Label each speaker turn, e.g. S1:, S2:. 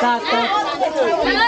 S1: Tá, tá.